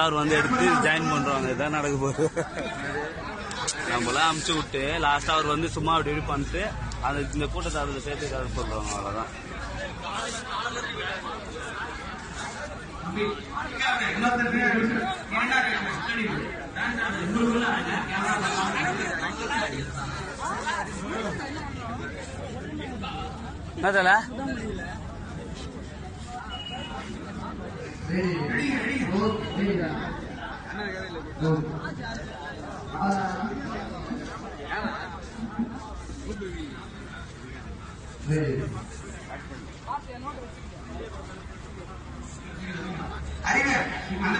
அவர் வந்து எடுத்து ஜாயின் பண்றாங்க. இதான் நடக்க போகுது. நம்மளாம் அமுச்சு விட்டு லாஸ்ட் அவர் வந்து சும்மா அப்படி இப்படி பண்ணிட்டு அந்த இந்த கூட்டத்தை அதில் சேர்த்து கதை சொல்றாங்க அவ்வளோதான் என்ன தல அறிவு அந்த